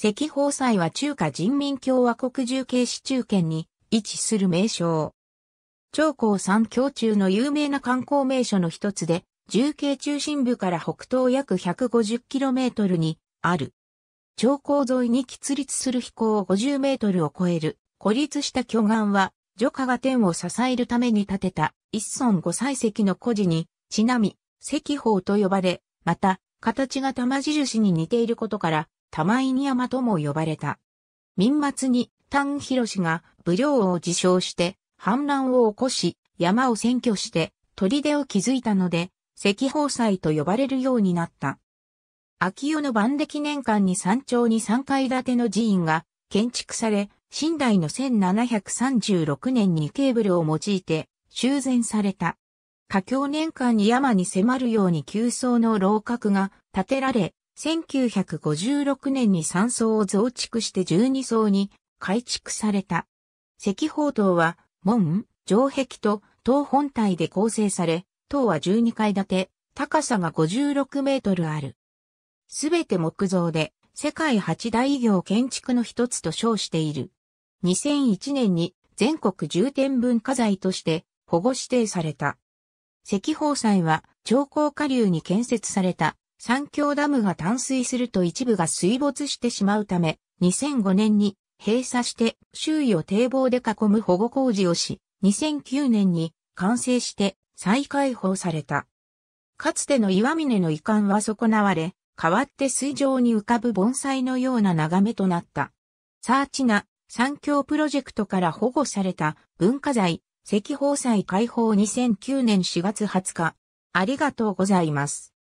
赤宝祭は中華人民共和国重慶市中県に位置する名称。長江三峡中の有名な観光名所の一つで、重慶中心部から北東約 150km にある。長江沿いに喫立する飛行を50メートルを超える孤立した巨岩は、女家が天を支えるために建てた一村五歳石の古事に、ちなみ、石宝と呼ばれ、また、形が玉印に似ていることから、玉犬山とも呼ばれた。民末に、丹広が武領を自称して、反乱を起こし、山を占拠して、砦を築いたので、石宝祭と呼ばれるようになった。秋代の万暦年間に山頂に3階建ての寺院が建築され、清代の1736年にケーブルを用いて修繕された。華僑年間に山に迫るように急層の楼閣が建てられ、1956年に3層を増築して12層に改築された。石宝塔は門、城壁と塔本体で構成され、塔は12階建て、高さが56メートルある。すべて木造で、世界八大偉業建築の一つと称している。2001年に全国重点文化財として保護指定された。石宝祭は長江下流に建設された三峡ダムが淡水すると一部が水没してしまうため、2005年に閉鎖して周囲を堤防で囲む保護工事をし、2009年に完成して再開放された。かつての岩峰の遺憾は損なわれ、代わって水上に浮かぶ盆栽のような眺めとなった。サーチナ、三峡プロジェクトから保護された文化財、石宝祭開放2009年4月20日。ありがとうございます。